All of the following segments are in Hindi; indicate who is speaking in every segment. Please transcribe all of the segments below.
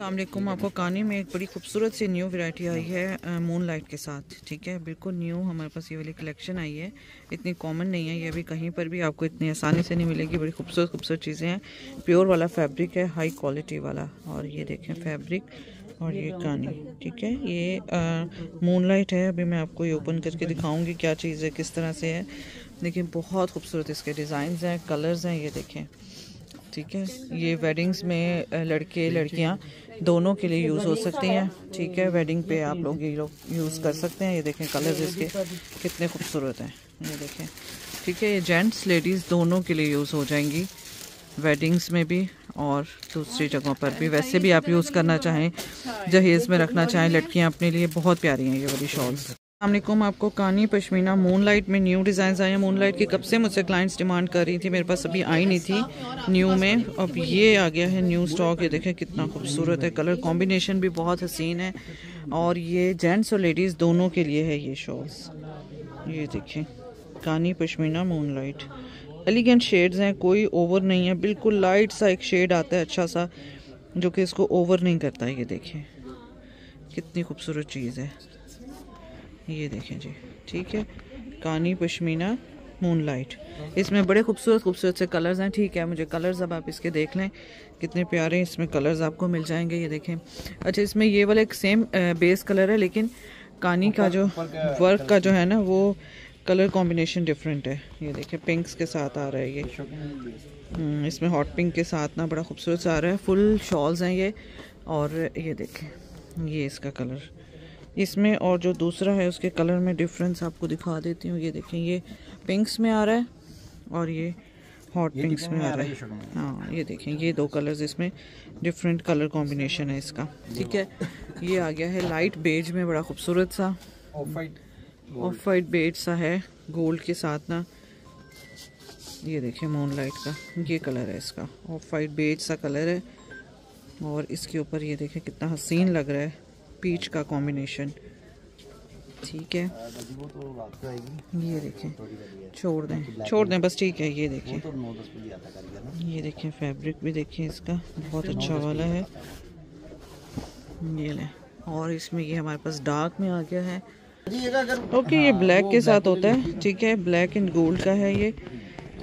Speaker 1: अल्लाम आपको कानी में एक बड़ी खूबसूरत सी न्यू वैरायटी आई है मून लाइट के साथ, ठीक है? बिल्कुल न्यू हमारे पास ये वाली कलेक्शन आई है। इतनी कॉमन नहीं है, ये अभी कहीं पर भी आपको इतनी आसानी से नहीं मिलेगी। बड़ी खूबसूरत खूबसूरत चीज़ें हैं। प्योर वाला फैब्रिक है हाई क्वालिटी वाला। और ये देखें फैब्रिक और ये कानी, ठीक है? ये मून लाइट है। अभी मैं आपको ये ओपन करके दिखाऊँगी क्या चीज़ है, किस तरह से है। देखिए, बहुत खूबसूरत इसके डिज़ाइन हैं कलर्स हैं, ये देखें, ठीक है? ये वेडिंग्स में लड़के, लड़कियाँ दोनों के लिए यूज़ हो सकती हैं। ठीक है वेडिंग पे आप लोग ये लोग यूज़ कर सकते हैं। ये देखें कलर्स इसके कितने खूबसूरत हैं। ये देखें। ठीक है ये जेंट्स लेडीज़ दोनों के लिए यूज़ हो जाएँगी वेडिंग्स में भी और दूसरी जगहों पर भी। वैसे भी आप यूज़ करना चाहें जहेज़ में रखना चाहें लड़कियाँ अपने लिए बहुत प्यारी हैं ये वाली शॉल्स अल्लाम आपको कानी पश्मीना मून लाइट में न्यू डिज़ाइन आए हैं। मून लाइट की कब से मुझसे क्लाइंट्स डिमांड कर रही थी? मेरे पास अभी आई नहीं थी। न्यू में, अब ये आ गया है न्यू स्टॉक ये देखें कितना खूबसूरत है। कलर कॉम्बिनेशन भी बहुत हसीन है। और ये जेंट्स और लेडीज़ दोनों के लिए है ये शॉल्स ये देखें, Kani pashmina moonlight elegant shades हैं, कोई ओवर नहीं है। बिल्कुल लाइट सा एक शेड आता है अच्छा सा, जो कि इसको ओवर नहीं करता। ये देखें, कितनी खूबसूरत चीज़ है। ये देखें जी ठीक है? कानी पश्मीना मून लाइट इसमें बड़े खूबसूरत खूबसूरत से कलर्स हैं ठीक है? मुझे कलर्स अब आप इसके देख लें। कितने प्यारे इसमें कलर्स आपको मिल जाएँगे ये देखें। अच्छा इसमें ये वाला एक सेम बेस कलर है लेकिन कानी का जो वर्क का जो है ना वो कलर कॉम्बिनेशन डिफरेंट है। ये देखें पिंक्स के साथ आ रहा है ये। हम्म, इसमें हॉट पिंक के साथ ना बड़ा खूबसूरत सा आ रहा है। फुल शॉल्स हैं ये। और ये देखें ये इसका कलर इसमें और जो दूसरा है उसके कलर में डिफरेंस आपको दिखा देती हूँ। ये देखें ये पिंक्स में आ रहा है और ये हॉट पिंक्स में आ रहा है। हाँ ये देखें ये दो कलर्स इसमें डिफरेंट कलर कॉम्बिनेशन है इसका। ठीक है ये आ गया है लाइट बेज में बड़ा खूबसूरत सा। ऑफ़ वाइट बेज सा है गोल्ड के साथ ना। ये देखें मून लाइट का ये कलर है इसका। ऑफ़ वाइट बेज सा कलर है और इसके ऊपर ये देखें कितना हसीन लग रहा है। पीच का कॉम्बिनेशन ठीक है। ये देखें। छोड़ दें। छोड़ दें, बस ठीक है, ये देखें। ये देखें फैब्रिक भी देखें इसका। बहुत अच्छा वाला है। ये लें। और इसमें ये हमारे पास डार्क में आ गया है। ओके ये ब्लैक के साथ होता है। ठीक है ब्लैक एंड गोल्ड का है ये।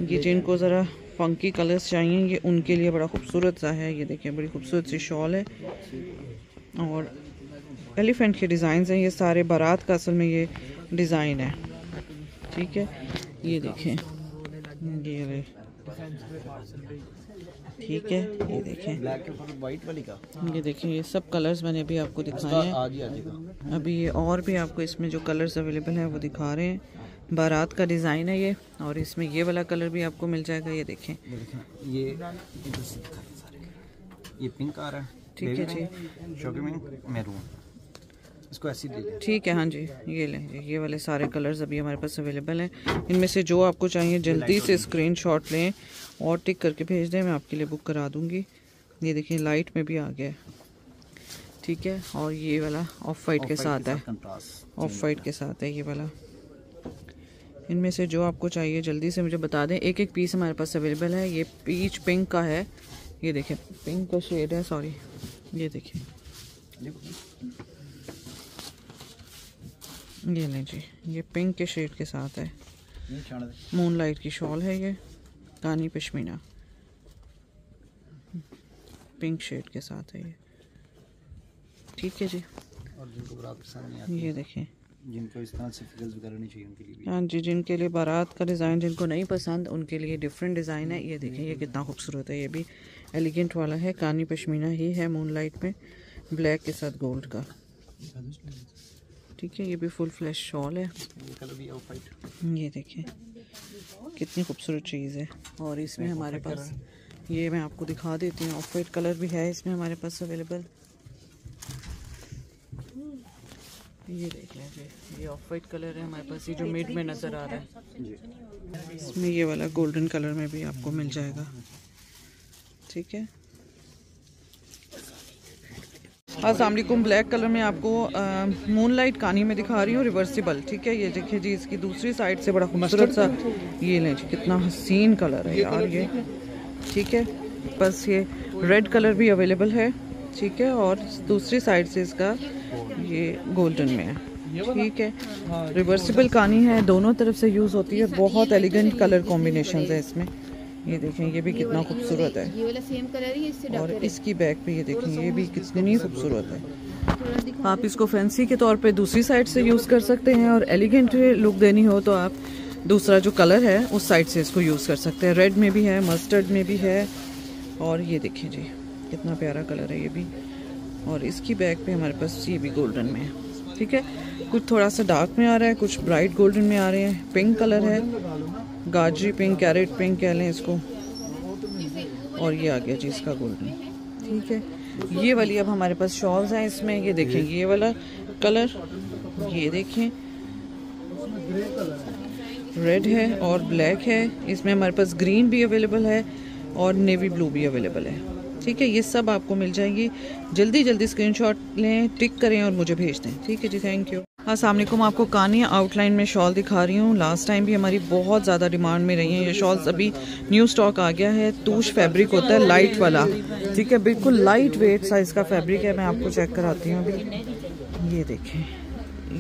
Speaker 1: ये जिनको ज़रा फंकी कलर्स चाहिए, ये उनके लिए बड़ा खूबसूरत सा है। ये देखें, बड़ी खूबसूरत सी शॉल है। और एलिफेंट के डिज़ाइन हैं ये सारे बारात का असल में ये डिज़ाइन है। ठीक है? ये देखें। ये ठीक है? ये देखें। वाइट वाली का ये देखें ये सब कलर्स मैंने अभी आपको दिखाए हैं। अभी ये और भी आपको इसमें जो कलर्स अवेलेबल हैं वो दिखा रहे हैं। बारात का डिज़ाइन है ये और इसमें ये वाला कलर भी आपको मिल जाएगा ये देखें। ये ये पिंक आ रहा है ठीक है जी। मैरून इसको ऐसी दे ठीक है हाँ जी ये लें ये वाले सारे कलर्स अभी हमारे पास अवेलेबल हैं। इनमें से जो आपको चाहिए जल्दी से स्क्रीनशॉट लें और टिक करके भेज दें मैं आपके लिए बुक करा दूँगी। ये देखिए लाइट में भी आ गया है। ठीक है और ये वाला ऑफ़ वाइट के साथ है। ऑफ़ वाइट के साथ है ये वाला। इनमें से जो आपको चाहिए जल्दी से मुझे बता दें। एक एक पीस हमारे पास अवेलेबल है। ये पीच पिंक का है। ये देखें पिंक का शेड है सॉरी ये देखिए। ये लें जी ये पिंक के शेड के साथ है। मून लाइट की शॉल है ये कानी पश्मीना। पिंक शेड के साथ है ये। ठीक है जी। और जिनको बारात पसंद नहीं आती ये देखें। जिनको इस तरह से फिगर्स वगैरह नहीं चाहिए उनके लिए हाँ जी जिनके लिए बारात का डिज़ाइन जिनको नहीं पसंद उनके लिए डिफरेंट डिज़ाइन है। ये देखें ये कितना खूबसूरत है ये भी एलिगेंट वाला है। कानी पश्मीना ही है मून लाइट में ब्लैक के साथ गोल्ड का। ठीक है ये भी फुल फ्लैश शॉल है। ये देखिए कितनी खूबसूरत चीज़ है। और इसमें हमारे पास ये मैं आपको दिखा देती हूँ ऑफ़ वाइट कलर भी है इसमें हमारे पास अवेलेबल ये देख लें ये ऑफ़ वाइट कलर है हमारे पास ये जो मिड में नज़र आ रहा है। इसमें ये वाला गोल्डन कलर में भी आपको मिल जाएगा। ठीक है? असलम ब्लैक कलर में आपको मून लाइट कानी में दिखा रही हूँ रिवर्सिबल ठीक है? ये देखिए जी, इसकी दूसरी साइड से बड़ा खूबसूरत सा, ये लें जी, कितना हसीन कलर है यार ये। ठीक है? बस ये रेड कलर भी अवेलेबल है, ठीक है? और दूसरी साइड से इसका ये गोल्डन में है, ठीक है? रिवर्सिबल कानी है, दोनों तरफ़ से यूज़ होती है, बहुत एलिगेंट कलर कॉम्बिनेशन है इसमें। ये देखें ये भी कितना खूबसूरत है।
Speaker 2: ये वाला सेम कलर है इससे
Speaker 1: और इसकी बैक पे ये देखें ये भी कितनी खूबसूरत है। आप इसको फैंसी के तौर पे दूसरी साइड से यूज़ कर सकते हैं और एलिगेंट लुक देनी हो तो आप दूसरा जो कलर है उस साइड से इसको यूज़ कर सकते हैं। रेड में भी है मस्टर्ड में भी है। और ये देखें जी कितना प्यारा कलर है ये भी। और इसकी बैक पे हमारे पास ये भी गोल्डन में है ठीक है? कुछ थोड़ा सा डार्क में आ रहा है कुछ ब्राइट गोल्डन में आ रहे हैं पिंक कलर है। गाजरी पिंक कैरेट पिंक कह लें इसको। और ये आ गया जी इसका गोल्डन ठीक है। ये वाली अब हमारे पास शॉल्स हैं इसमें। ये देखें ये वाला कलर ये देखें। रेड है और ब्लैक है। इसमें हमारे पास ग्रीन भी अवेलेबल है और नेवी ब्लू भी अवेलेबल है। ठीक है ये सब आपको मिल जाएँगी। जल्दी जल्दी स्क्रीनशॉट लें टिक करें और मुझे भेज दें। ठीक है जी थैंक यू अस्सलाम वालेकुम आपको कानिया आउटलाइन में शॉल दिखा रही हूँ। लास्ट टाइम भी हमारी बहुत ज़्यादा डिमांड में रही हैं ये शॉल्स अभी न्यू स्टॉक आ गया है तूश फैब्रिक होता है लाइट वाला। ठीक है, बिल्कुल लाइट वेट साइज़ का फैब्रिक है, मैं आपको चेक कराती हूँ अभी। ये देखें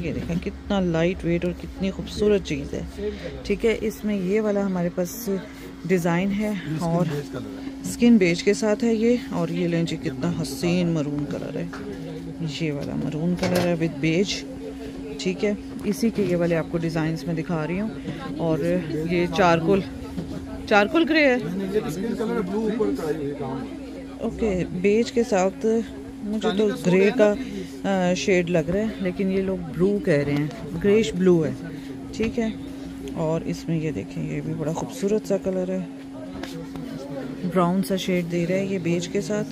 Speaker 1: ये देखें, कितना लाइट वेट और कितनी खूबसूरत चीज़ है। ठीक है, इसमें ये वाला हमारे पास डिज़ाइन है और स्किन बेज के साथ है ये और ये लें जी, कितना हसीन मरून कलर है। ये वाला मरून कलर है विद बेज ठीक है। इसी के ये वाले आपको डिज़ाइन में दिखा रही हूँ। और ये चारकोल चारकोल ग्रे है। ओके बेज के साथ मुझे तो ग्रे का शेड लग रहा है, लेकिन ये लोग ब्लू कह रहे हैं। ग्रेश ब्लू है। ठीक है। और इसमें ये देखें, ये भी बड़ा खूबसूरत सा कलर है। ब्राउन सा शेड दे रहा है ये बेज के साथ।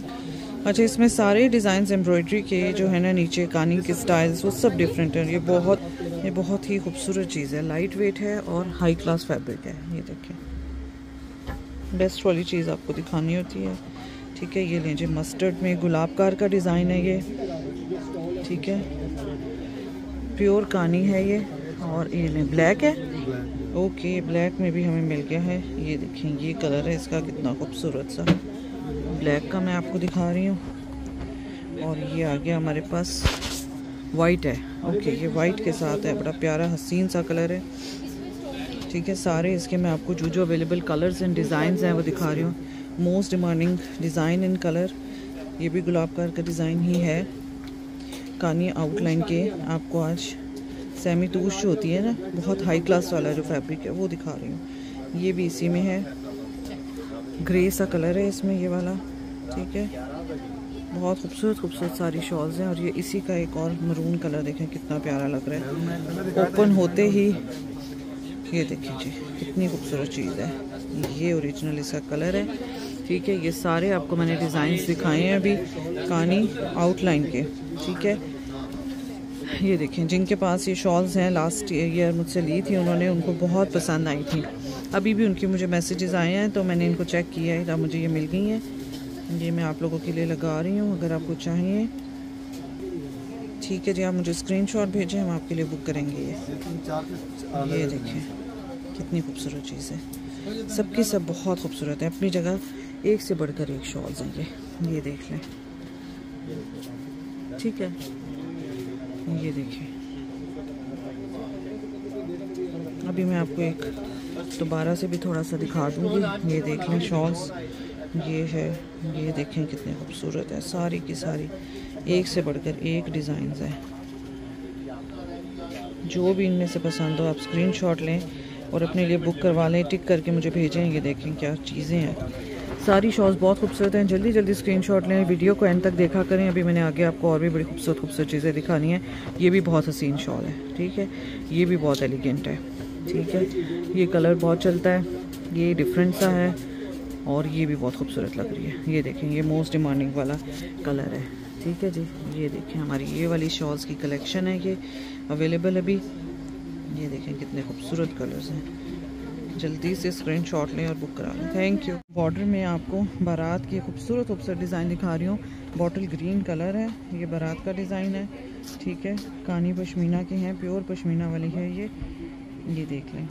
Speaker 1: अच्छा इसमें सारे डिज़ाइन एम्ब्रॉयडरी के जो है ना, नीचे कानी के स्टाइल्स वो सब डिफरेंट है। ये बहुत ये बहुत ही खूबसूरत चीज़ है। लाइट वेट है और हाई क्लास फैब्रिक है, ये देखें बेस्ट वाली चीज़ आपको दिखानी होती है। ठीक है, ये लीजिए मस्टर्ड में गुलाब कार का डिज़ाइन है ये। ठीक है। प्योर कानी है ये और ये लें ब्लैक है। ओके ब्लैक में भी हमें मिल गया है। ये देखें, ये कलर है इसका, कितना खूबसूरत सा। ब्लैक का मैं आपको दिखा रही हूँ। और ये आ गया हमारे पास वाइट है। ओके ये वाइट के साथ है। बड़ा प्यारा हसीन सा कलर है। ठीक है, सारे इसके मैं आपको जो जो अवेलेबल कलर्स एंड डिज़ाइन हैं वो दिखा रही हूँ। Most demanding design in colour ये भी गुलाब कलर का डिज़ाइन ही है। कानी आउटलाइन के आपको आज सेमी तूश जो होती है ना, बहुत हाई क्लास वाला जो फैब्रिक है, वो दिखा रही हूँ। ये भी इसी में है। ग्रे सा कलर है इसमें ये वाला। ठीक है। बहुत खूबसूरत खूबसूरत सारी शॉल्स हैं और ये इसी का एक और मरून कलर देखें, कितना प्यारा लग रहा है। ओपन होते ही ये देखें जी, कितनी खूबसूरत चीज़ है। ये ओरिजिनल इसका कलर है। ठीक है, ये सारे आपको मैंने डिज़ाइन दिखाए हैं अभी कहानी आउटलाइन के। ठीक है, ये देखें, जिनके पास ये शॉल्स हैं लास्ट ईयर मुझसे ली थी उन्होंने, उनको बहुत पसंद आई थी। अभी भी उनके मुझे मैसेजेस आए हैं तो मैंने इनको चेक किया है मुझे ये मिल गई हैं। ये मैं आप लोगों के लिए लगा रही हूँ, अगर आपको चाहिए। ठीक है जी, आप मुझे स्क्रीनशॉट भेजें, हम आपके लिए बुक करेंगे ये। ये देखें, कितनी खूबसूरत चीज़ है। सबकी सब बहुत खूबसूरत है, अपनी जगह एक से बढ़कर एक शॉल्स हैं ये। ये देख लें। ठीक है। ये देखिए अभी मैं आपको एक दोबारा से भी थोड़ा सा दिखा दूँगी। ये देख लें शॉल्स ये है, ये देखें कितने खूबसूरत है, सारी की सारी, एक से बढ़कर एक डिज़ाइन है। जो भी इनमें से पसंद हो आप स्क्रीनशॉट लें और अपने लिए बुक करवा लें, टिक करके मुझे भेजें, ये देखें क्या चीज़ें हैं। सारी शॉल्स बहुत खूबसूरत हैं, जल्दी जल्दी स्क्रीनशॉट लें, वीडियो को एंड तक देखा करें, अभी मैंने आगे आपको और भी बड़ी खूबसूरत खूबसूरत चीज़ें दिखानी हैं। ये भी बहुत हसीन शॉल है, ठीक है? ये भी बहुत एलिगेंट है, ठीक है? ये कलर बहुत चलता है, ये डिफरेंट सा है और ये भी बहुत खूबसूरत लग रही है। ये देखें, ये मोस्ट डिमांडिंग वाला कलर है। ठीक है जी? ये देखें, हमारी ये वाली शॉल्स की कलेक्शन है ये। अवेलेबल अभी। ये देखें, कितने खूबसूरत कलर्स हैं। जल्दी से स्क्रीन शॉट लें और बुक करा लें। थैंक यू बॉर्डर में आपको बारात की खूबसूरत खूबसूरत डिज़ाइन दिखा रही हूँ। बॉटल ग्रीन कलर है। ये बारात का डिज़ाइन है। ठीक है? कानी पशमीना के हैं प्योर पशमीना वाली है ये। ये देख लें।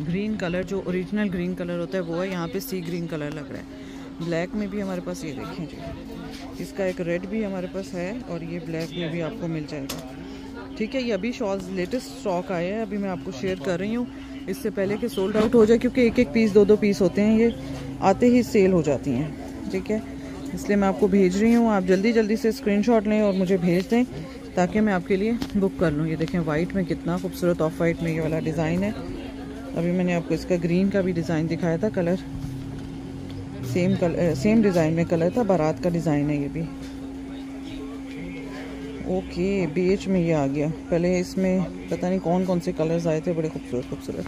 Speaker 1: ग्रीन कलर, जो ओरिजिनल ग्रीन कलर होता है, वो है। यहाँ पे सी ग्रीन कलर लग रहा है। ब्लैक में भी हमारे पास ये देखें जी। इसका एक रेड भी हमारे पास है और ये ब्लैक में भी आपको मिल जाएगा। ठीक है, ये अभी शॉल्स लेटेस्ट स्टॉक आया है। अभी मैं आपको शेयर कर रही हूँ। इससे पहले कि सोल्ड आउट हो जाए, क्योंकि एक एक पीस दो दो पीस होते हैं, ये आते ही सेल हो जाती हैं। ठीक है? इसलिए मैं आपको भेज रही हूँ। आप जल्दी जल्दी से स्क्रीनशॉट लें और मुझे भेज दें, ताकि मैं आपके लिए बुक कर लूँ। ये देखें वाइट में कितना खूबसूरत ऑफ़ वाइट में ये वाला डिज़ाइन है। अभी मैंने आपको इसका ग्रीन का भी डिज़ाइन दिखाया था colour same colour same design में कलर था, बारात का डिज़ाइन है ये भी. ओके बेच में ये आ गया. पहले इसमें पता नहीं कौन कौन से कलर्स आए थे, बड़े खूबसूरत खूबसूरत.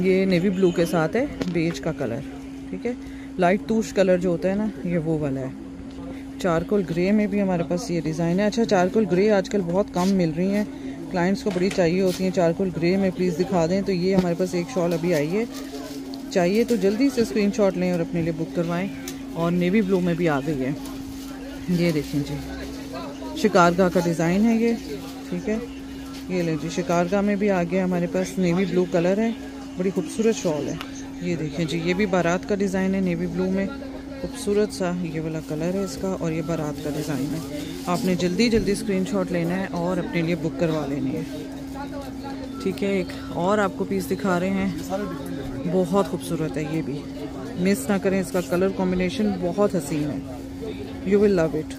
Speaker 1: ये नेवी ब्लू के साथ है बेज का कलर ठीक है? लाइट टूश कलर जो होता है ना, ये वो वाला है. चारकोल ग्रे में भी हमारे पास ये डिज़ाइन है. अच्छा चारकोल ग्रे आजकल बहुत कम मिल रही हैं. क्लाइंट्स को बड़ी चाहिए होती हैं, चारकोल ग्रे में प्लीज़ दिखा दें तो ये हमारे पास एक शॉल अभी आई है। चाहिए तो जल्दी से स्क्रीनशॉट लें और अपने लिए बुक करवाएँ, और नेवी ब्लू में भी आ गई है। ये देखें जी। शिकारगा का डिज़ाइन है ये, ठीक है? ये लें जी, शिकारगा में भी आ गया हमारे पास नेवी ब्लू कलर है, बड़ी खूबसूरत शॉल है। ये देखें जी, ये भी बारात का डिज़ाइन है नेवी ब्लू में। खूबसूरत सा ये वाला कलर है इसका और ये बारात का डिज़ाइन है। आपने जल्दी जल्दी स्क्रीनशॉट लेना है और अपने लिए बुक करवा लेनी है। ठीक है, एक और आपको पीस दिखा रहे हैं। बहुत खूबसूरत है ये भी। मिस ना करें इसका कलर कॉम्बिनेशन बहुत हसीन है। यू विल लव इट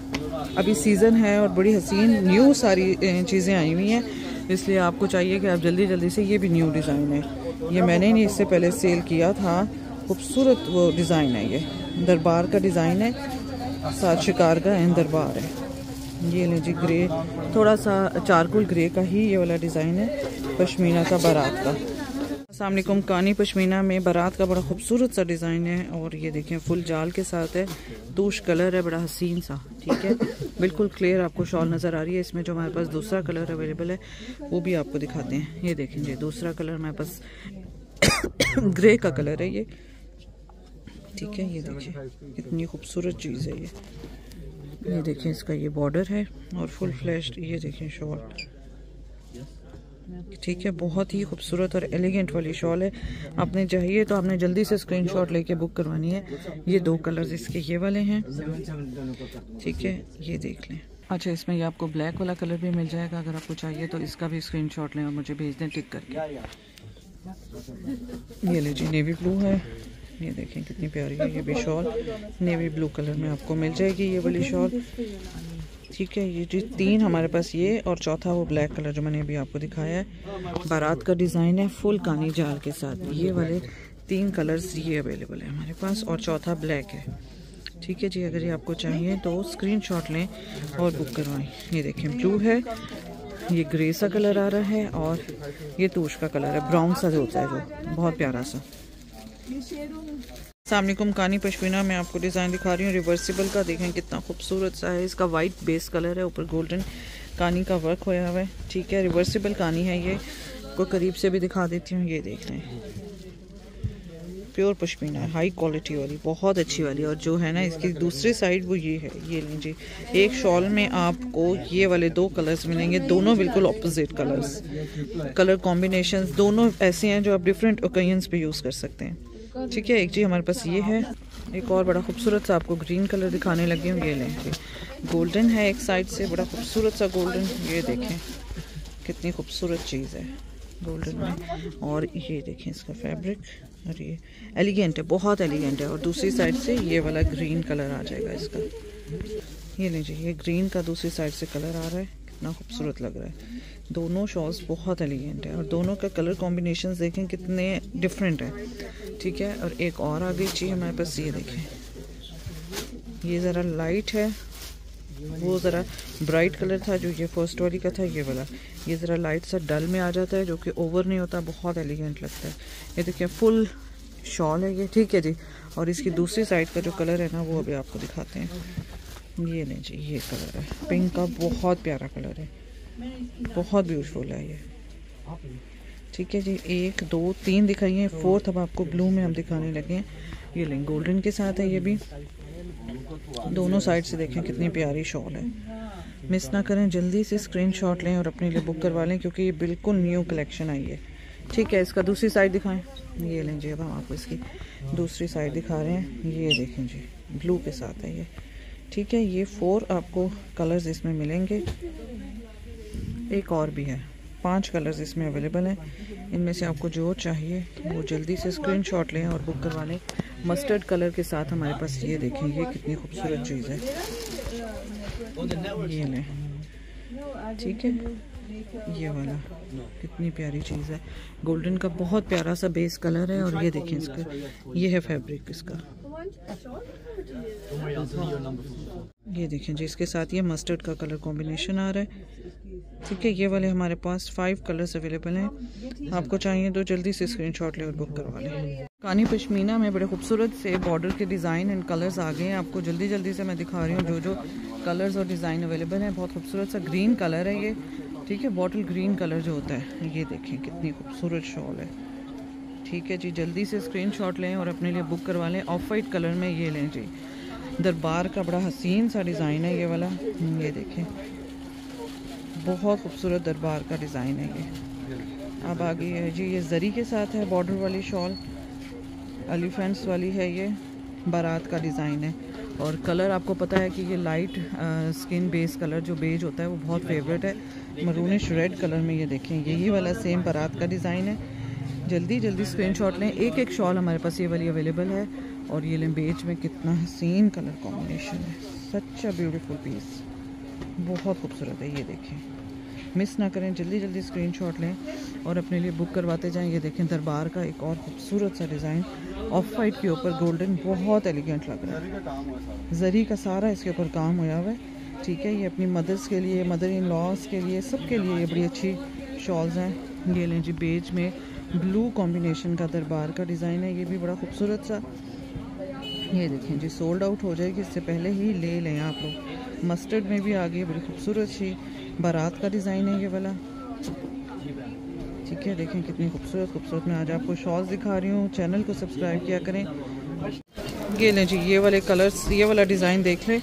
Speaker 1: अभी सीज़न है और बड़ी हसीन न्यू सारी चीज़ें आई हुई हैं। इसलिए आपको चाहिए कि आप जल्दी जल्दी से ये भी न्यू डिज़ाइन है। ये मैंने नहीं, इससे पहले सेल किया था। खूबसूरत वो डिज़ाइन है ये। दरबार का डिज़ाइन है, सात शिकार का एंड दरबार है। ये लें जी, ग्रे, थोड़ा सा चारकुल ग्रे का ही ये वाला डिज़ाइन है, पश्मीना का बारात का। असलम कानी पश्मीना में बारात का बड़ा खूबसूरत सा डिज़ाइन है और ये देखें फुल जाल के साथ है दूश कलर है, बड़ा हसीन सा, ठीक है? बिल्कुल क्लियर आपको शॉल नज़र आ रही है, इसमें जो हमारे पास दूसरा कलर अवेलेबल है, वो भी आपको दिखाते हैं। ये देखें जी, दूसरा कलर हमारे पास ग्रे का कलर है ये। ठीक है ये देखिए। कितनी खूबसूरत चीज़ है ये। ये देखें इसका ये बॉर्डर है और फुल फ्लैश ये देखें शॉल ठीक है बहुत ही खूबसूरत और एलिगेंट वाली शॉल है। आपने चाहिए तो आपने जल्दी से स्क्रीनशॉट लेके बुक करवानी है। ये दो कलर्स इसके ये वाले हैं। ठीक है ये देख लें। अच्छा इसमें ये आपको ब्लैक वाला कलर भी मिल जाएगा अगर आपको चाहिए तो इसका भी स्क्रीनशॉट लें और मुझे भेज दें टिक करके। ये लीजिए नेवी ब्लू है। ये देखें कितनी प्यारी है ये भी शॉल नेवी ब्लू कलर में आपको मिल जाएगी ये वाली शॉल ठीक है, ये जी तीन हमारे पास ये और चौथा वो ब्लैक कलर जो मैंने अभी आपको दिखाया है। बारात का डिज़ाइन है फुल कानी जाल के साथ। ये वाले तीन कलर्स ये अवेलेबल है हमारे पास और चौथा ब्लैक है। ठीक है जी, अगर ये आपको चाहिए तो स्क्रीनशॉट लें और बुक करवाएँ। ये देखें ब्लू है, ये ग्रे सा कलर आ रहा है और ये तूश का कलर है ब्राउन सा जो होता है जो बहुत प्यारा सा। सामने कानी पश्मीना, मैं आपको डिज़ाइन दिखा रही हूँ। रिवर्सिबल का, देखें कितना खूबसूरत सा है। इसका वाइट बेस कलर है, ऊपर गोल्डन कानी का वर्क होया हुआ है। ठीक है रिवर्सिबल कानी है ये। को करीब से भी दिखा देती हूँ, ये देख हैं प्योर पश्मीना है हाई क्वालिटी वाली, बहुत अच्छी वाली। और जो है ना, इसकी दूसरी साइड वो ये है। ये लीजिए एक शॉल में आपको ये वाले दो कलर्स मिलेंगे, दोनों बिल्कुल ऑपोजिट कलर्स कलर कॉम्बिनेशन दोनों ऐसे हैं जो आप डिफरेंट ओकेजन्स पे यूज़ कर सकते हैं। ठीक है, एक जी हमारे पास ये है। एक और बड़ा खूबसूरत सा आपको ग्रीन कलर दिखाने लगी हूँ ये लें गोल्डन है एक साइड से, बड़ा खूबसूरत सा गोल्डन ये देखें, कितनी खूबसूरत चीज़ है गोल्डन में। और ये देखें इसका फैब्रिक और ये एलिगेंट है, बहुत एलिगेंट है। और दूसरी साइड से ये वाला ग्रीन कलर आ जाएगा इसका। ये लीजिए ये ग्रीन का दूसरी साइड से कलर आ रहा है। कितना खूबसूरत लग रहा है। दोनों शॉल्स बहुत एलिगेंट है और दोनों का कलर कॉम्बिनेशन देखें कितने डिफरेंट है। ठीक है, और एक और आ गई चीज़ हमारे पास, ये देखें। ये ज़रा लाइट है, वो ज़रा ब्राइट कलर था जो ये फ़र्स्ट वाली का था, ये वाला। ये ज़रा लाइट सा डल में आ जाता है, जो कि ओवर नहीं होता, बहुत एलिगेंट लगता है। ये देखिए फुल शॉल है ये। ठीक है जी, और इसकी दूसरी साइड का जो कलर है ना, वो अभी आपको दिखाते हैं। ये नहीं जी ये कलर है। पिंक का बहुत प्यारा कलर है। बहुत ब्यूटीफुल है ये। ठीक है जी, एक, दो, तीन दिखाई है। फोर्थ अब आपको ब्लू में हम दिखाने लगे हैं। ये लें गोल्डन के साथ है ये भी। दोनों साइड से देखें कितनी प्यारी शॉल है। मिस ना करें, जल्दी से स्क्रीनशॉट लें और अपने लिए बुक करवा लें क्योंकि ये बिल्कुल न्यू कलेक्शन आई है। ठीक है, इसका दूसरी साइड दिखाएँ। ये लें जी, अब हम आपको इसकी दूसरी साइड दिखा रहे हैं। ये देखें जी ब्लू के साथ है ये। ठीक है, ये फोर आपको कलर्स इसमें मिलेंगे। एक और भी है। पाँच कलर्स इसमें अवेलेबल हैं। इनमें से आपको जो चाहिए, वो जल्दी से स्क्रीनशॉट लें और बुक करवा लें मस्टर्ड कलर के साथ हमारे पास ये देखें, ये कितनी खूबसूरत चीज़ है। ये लें। ठीक है। ये वाला, कितनी प्यारी चीज़ है। गोल्डन का बहुत प्यारा सा बेस कलर है और ये देखें इसका। ये है फैब्रिक इसका। ये देखें जी, इसके साथ ये मस्टर्ड का कलर कॉम्बिनेशन आ रहा है। ठीक है, ये वाले हमारे पास फाइव कलर्स अवेलेबल हैं। आपको चाहिए तो जल्दी से स्क्रीनशॉट ले और बुक करवा लें। कानी पश्मीना में बड़े खूबसूरत से बॉर्डर के डिज़ाइन एंड कलर्स आ गए हैं। आपको जल्दी जल्दी से मैं दिखा रही हूँ जो जो कलर्स और डिज़ाइन अवेलेबल हैं। बहुत खूबसूरत सा ग्रीन कलर है ये। ठीक है बॉटल ग्रीन कलर जो होता है, ये देखें कितनी खूबसूरत शॉल है। ठीक है जी जल्दी से स्क्रीनशॉट लें और अपने लिए बुक करवा लें। ऑफ़ वाइट कलर में ये लें जी। दरबार का बड़ा हसीन सा डिज़ाइन है ये वाला। ये देखें। बहुत खूबसूरत दरबार का डिज़ाइन है ये। अब आगे है जी ये जरी के साथ है बॉर्डर वाली शॉल एलिफेंट्स वाली है ये। बारात का डिज़ाइन है। और कलर आपको पता है कि ये लाइट आ, स्किन बेस कलर जो बेज होता है वो बहुत फेवरेट है। मरूनिश रेड कलर में ये देखें। यही वाला सेम बारात का डिज़ाइन है। जल्दी जल्दी स्क्रीनशॉट लें। एक एक शॉल हमारे पास ये वाली अवेलेबल है और ये लें बेज में कितना हसीन कलर कॉम्बिनेशन है। सच अ ब्यूटीफुल पीस बहुत खूबसूरत है, ये देखें। मिस ना करें, जल्दी जल्दी स्क्रीनशॉट लें और अपने लिए बुक करवाते जाएँ। ये देखें, दरबार का एक और खूबसूरत सा डिज़ाइन ऑफ़ वाइट के ऊपर गोल्डन बहुत एलिगेंट लग रहा है। जरी का सारा इसके ऊपर काम हुआ हुआ है। ठीक है, ये अपनी मदर्स के लिए मदर इन लॉज के लिए सब के लिए ये बड़ी अच्छी शॉल्स हैं। ये लें जी बेज में। ब्लू कॉम्बिनेशन का दरबार का डिज़ाइन है, ये भी बड़ा खूबसूरत सा। ये देखें जी सोल्ड आउट हो जाएगी, इससे पहले ही ले लें आप लोग। मस्टर्ड में भी आ गई, बड़ी खूबसूरत सी बारात का डिज़ाइन है ये वाला। ठीक है, देखें कितनी खूबसूरत खूबसूरत मैं आज आपको शॉल्स दिखा रही हूँ। चैनल को सब्सक्राइब किया करें। ये लें जी, ये वाले कलर्स ये वाला डिज़ाइन देख लें।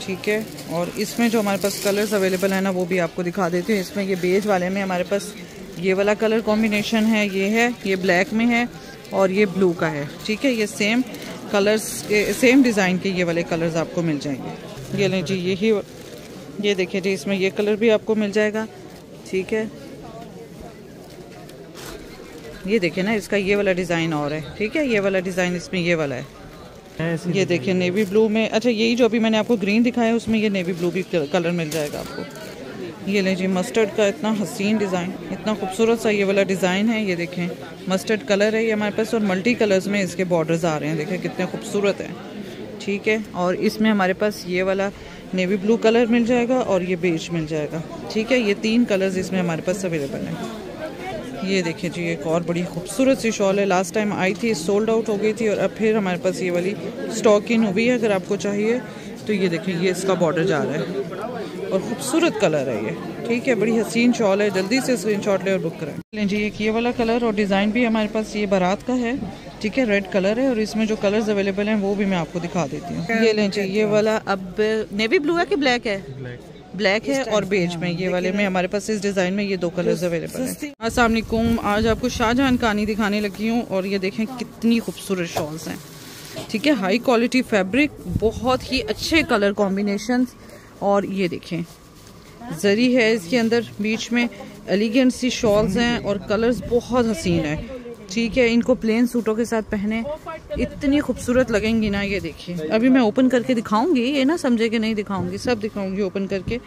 Speaker 1: ठीक है, और इसमें जो हमारे पास कलर्स अवेलेबल है ना, वो भी आपको दिखा देती हूँ। इसमें ये बेज वाले में हमारे पास ये वाला कलर कॉम्बिनेशन है ये है ये ब्लैक में है और ये ब्लू का है ठीक है? ये सेम कलर्स के सेम डिज़ाइन के ये वाले कलर्स आपको मिल जाएँगे। ये लें जी यही ये देखिए जी इसमें ये कलर भी आपको मिल जाएगा ठीक है? ये देखिए ना इसका ये वाला डिज़ाइन और है ठीक है? ये वाला डिज़ाइन इसमें ये वाला है। ये देखिए नेवी ब्लू में अच्छा यही जो अभी मैंने आपको ग्रीन दिखाया है उसमें ये नेवी ब्लू भी कलर मिल जाएगा आपको। ये लें जी मस्टर्ड का इतना हसीन डिज़ाइन इतना खूबसूरत सा ये वाला डिज़ाइन है, ये देखें। मस्टर्ड कलर है ये हमारे पास और मल्टी कलर्स में इसके बॉर्डर्स आ रहे हैं, देखें कितने खूबसूरत हैं। ठीक है, और इसमें हमारे पास ये वाला नेवी ब्लू कलर मिल जाएगा और ये बेज मिल जाएगा। ठीक है, ये तीन कलर्स इसमें हमारे पास अवेलेबल हैं। ये देखिए जी, एक और बड़ी खूबसूरत सी शॉल है। लास्ट टाइम आई थी सोल्ड आउट हो गई थी और अब फिर हमारे पास ये वाली स्टॉक इन हुई है, अगर आपको चाहिए तो ये देखिए ये इसका बॉर्डर जा रहा है। और खूबसूरत कलर है ये। ठीक है बड़ी हसीन शॉल है जल्दी से स्क्रीन शॉट ले और बुक करें लें जी एक ये वाला कलर और डिज़ाइन भी हमारे पास ये बारात का है। ठीक है रेड कलर है और इसमें जो कलर्स अवेलेबल हैं वो भी मैं आपको दिखा देती हूँ। ये लें जी ये वाला अब नेवी ब्लू है कि ब्लैक है? ब्लैक है और बेज में ये वाले में हमारे पास इस डिज़ाइन में ये दो कलर्स अवेलेबल हैं। असलम आज आपको शाहजहान कहानी दिखाने लगी हूँ और ये देखें कितनी खूबसूरत शॉल्स हैं। ठीक है हाई क्वालिटी फैब्रिक बहुत ही अच्छे कलर कॉम्बिनेशन और ये देखें। जरी है इसके अंदर, बीच में एलिगेंट सी शॉल्स हैं और कलर्स बहुत हसीन है। ठीक है, इनको प्लेन सूटों के साथ पहने, इतनी खूबसूरत लगेंगी ना ये देखिए। अभी मैं ओपन करके दिखाऊँगी, ये ना समझे कि नहीं दिखाऊँगी, सब दिखाऊँगी ओपन करके।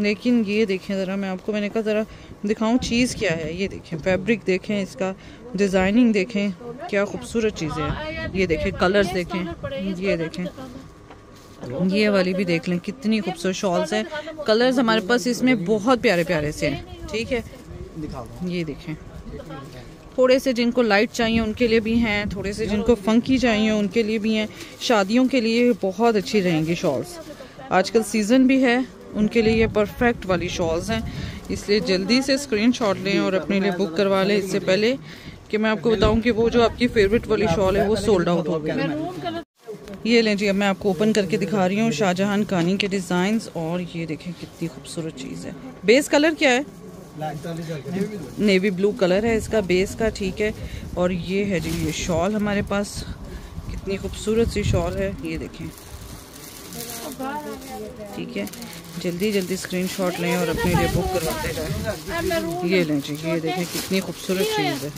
Speaker 1: लेकिन ये देखें ज़रा, मैं आपको, मैंने कहा ज़रा दिखाऊँ चीज़ क्या है? ये देखें फैब्रिक देखें इसका डिज़ाइनिंग देखें, क्या खूबसूरत चीज़ें हैं। ये देखें कलर्स देखें, ये देखें। ये वाली भी देख लें कितनी खूबसूरत शॉल्स हैं। कलर्स हमारे पास इसमें बहुत प्यारे प्यारे से हैं ठीक है? ये देखें। थोड़े से जिनको लाइट चाहिए उनके लिए भी हैं थोड़े से जिनको फंकी चाहिए उनके लिए भी हैं। शादियों के लिए बहुत अच्छी रहेंगी शॉल्स आजकल सीज़न भी है उनके लिए ये परफेक्ट वाली शॉल्स हैं। इसलिए जल्दी से स्क्रीन शॉट लें और अपने लिए बुक करवा लें इससे पहले कि मैं आपको बताऊँ कि वो जो आपकी फेवरेट वाली शॉल है वो सोल्ड आउट हो गया ये लें जी, अब मैं आपको ओपन करके दिखा रही हूँ शाहजहान कानी के डिज़ाइन और ये देखें कितनी खूबसूरत चीज़ है। बेस कलर क्या है? नेवी ब्लू कलर है इसका बेस का, ठीक है। और ये है जी, ये शॉल हमारे पास, कितनी खूबसूरत सी शॉल है, ये देखें। ठीक है, जल्दी जल्दी स्क्रीनशॉट लें और अपने लिए बुक करवाते जाएँ। ये लें जी, ये देखें कितनी खूबसूरत चीज़ है।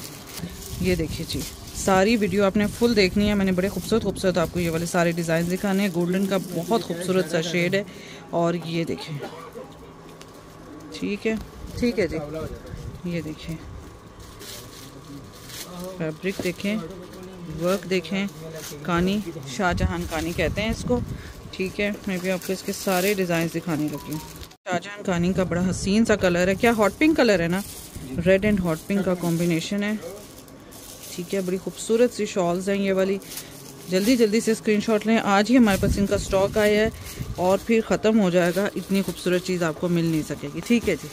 Speaker 1: ये देखिए जी। सारी वीडियो आपने फुल देखनी है। मैंने बड़े खूबसूरत खूबसूरत आपको ये वाले सारे डिज़ाइन दिखाने हैं। गोल्डन का बहुत खूबसूरत सा शेड है। और ये देखें। ठीक है? ठीक है जी। ये देखें। फैब्रिक देखें। वर्क देखें। कानी शाहजहां कानी कहते हैं इसको। ठीक है? मैं भी आपको इसके सारे डिज़ाइन दिखाने लगी शाहजहां कानी का बड़ा हसीन सा कलर है। क्या हॉट पिंक कलर है ना? रेड एंड हॉट पिंक का कॉम्बिनेशन है। ठीक है बड़ी खूबसूरत सी शॉल्स हैं ये वाली। जल्दी जल्दी से स्क्रीनशॉट लें। आज ही हमारे पास इनका स्टॉक आया है और फिर ख़त्म हो जाएगा। इतनी खूबसूरत चीज़ आपको मिल नहीं सकेगी। ठीक है जी।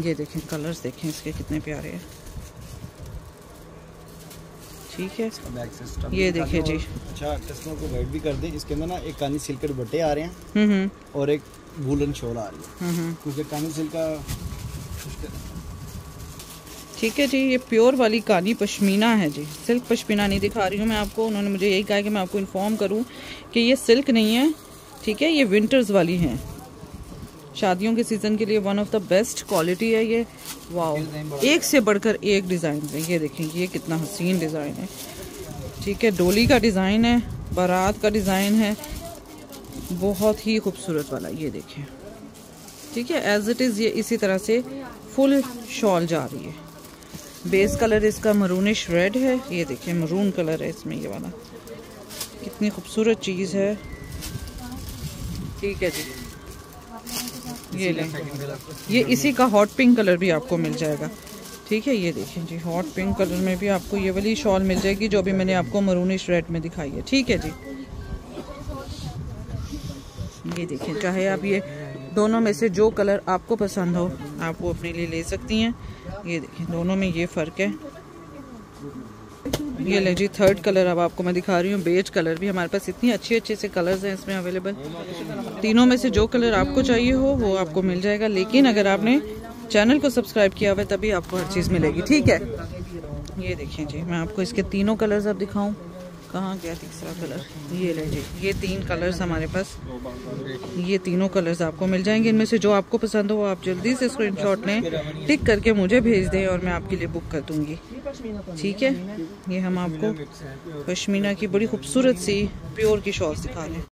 Speaker 1: ये देखें कलर्स देखें इसके कितने प्यारे हैं। ठीक है। ये देखिए जी।
Speaker 2: अच्छा कस्टमर को गाइड भी कर दें। इसके अंदर ना एक कानी सिल्क के दुपट्टे आ रहे हैं
Speaker 1: हम्म हम्म।
Speaker 2: और एक वूलन शॉल आ रही है।
Speaker 1: हम्म,
Speaker 2: क्योंकि कानी सिल्क का
Speaker 1: ठीक है जी, ये प्योर वाली कानी पश्मीना है जी। सिल्क पश्मीना नहीं दिखा रही हूँ मैं आपको, उन्होंने मुझे यही कहा कि मैं आपको इन्फॉर्म करूँ कि ये सिल्क नहीं है, ठीक है, ये विंटर्स वाली हैं। शादियों के सीज़न के लिए one of the best quality है ये। वाओ एक से बढ़कर एक डिज़ाइन है, ये देखें, ये कितना हसीन डिज़ाइन है। ठीक है, डोली का डिज़ाइन है, बारात का डिज़ाइन है, बहुत ही खूबसूरत वाला, ये देखें। ठीक है एज इट इज़ ये इसी तरह से फुल शॉल जा रही है। बेस कलर इसका मरूनिश रेड है। ये देखिए मरून कलर है इसमें ये वाला। कितनी खूबसूरत चीज़ है। ठीक है जी। ये लें। ये इसी का हॉट पिंक कलर भी आपको मिल जाएगा। ठीक है, ये देखें जी हॉट पिंक कलर में भी आपको ये वाली शॉल मिल जाएगी, जो भी मैंने आपको मरूनिश रेड में दिखाई है। ठीक है जी। ये देखें चाहे आप ये दोनों में से जो कलर आपको पसंद हो, आप वो अपने लिए ले सकती हैं। ये देखिए, दोनों में ये फ़र्क है। ये ले जी थर्ड कलर अब आपको मैं दिखा रही हूँ। बेज कलर भी हमारे पास इतनी अच्छे अच्छे से कलर्स हैं इसमें अवेलेबल तीनों में से जो कलर आपको चाहिए हो, वो आपको मिल जाएगा। लेकिन अगर आपने चैनल को सब्सक्राइब किया हुआ है, तभी आपको हर चीज़ मिलेगी। ठीक है? ये देखिए जी, मैं आपको इसके तीनों कलर्स अब दिखाऊँ। कहाँ गया तीसरा कलर? ये ले जी। ये तीन कलर्स हमारे पास। ये तीनों कलर्स आपको मिल जाएँगे। इनमें से जो आपको पसंद हो, वो आप जल्दी से स्क्रीनशॉट लें टिक करके मुझे भेज दें और मैं आपके लिए बुक कर दूँगी। ठीक है? ये हम आपको पश्मीना की बड़ी खूबसूरत सी प्योर की शॉल्स दिखा रहे हैं